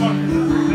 Talk.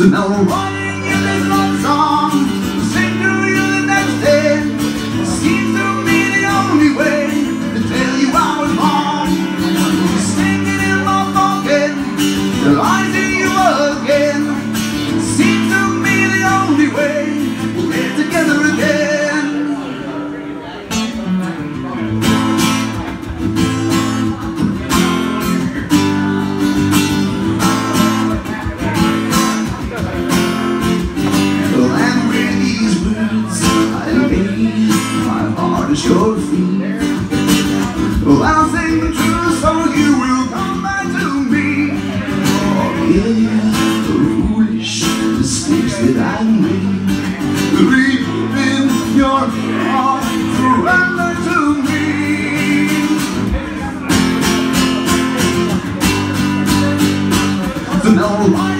So the you will come back to me. Forgive the foolish mistakes that I made. Your heart, surrender to me. So now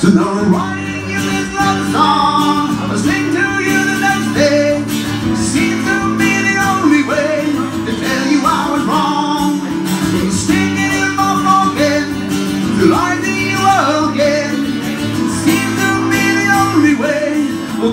So now I'm writing you this love song I'll sing to you the next day Seems to be the only way To tell you I was wrong Stick it in my pocket Till I see you again. Seems to be the only way We'll